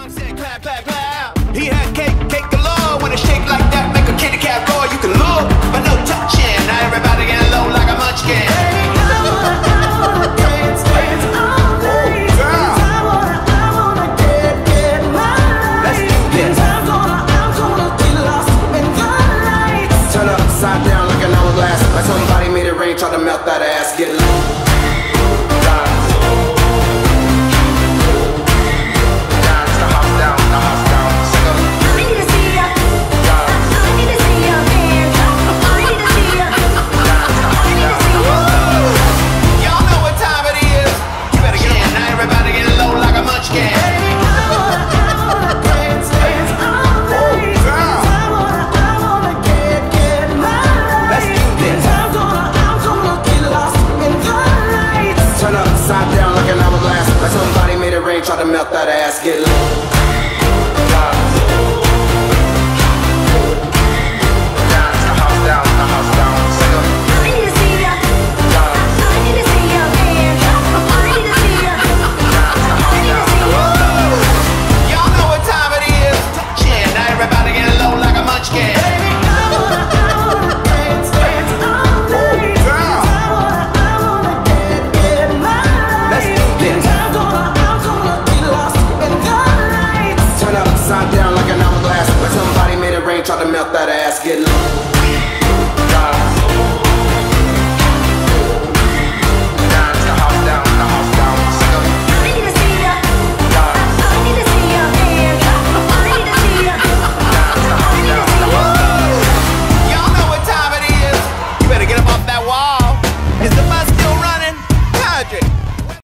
He had cake, cake galore. When it shake like that, make a. You can look, but no touching. Now everybody low like a munchkin. Turn upside down like an hourglass. Like somebody made it rain, try to melt that ass. Get that ass. Get low. upside down like an hourglass. But somebody made it rain, tried to melt that ass, get